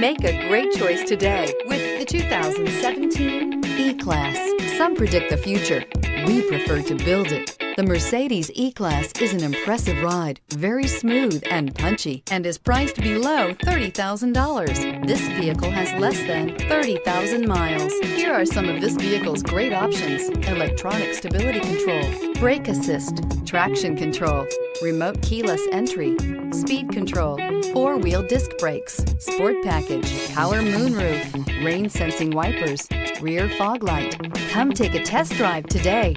Make a great choice today with the 2017 E-Class. Some predict the future. We prefer to build it. The Mercedes E-Class is an impressive ride, very smooth and punchy, and is priced below $30,000. This vehicle has less than 30,000 miles. Here are some of this vehicle's great options. Electronic stability control, brake assist, traction control, remote keyless entry, speed control, four-wheel disc brakes, sport package, power moonroof, rain sensing wipers, rear fog light. Come take a test drive today.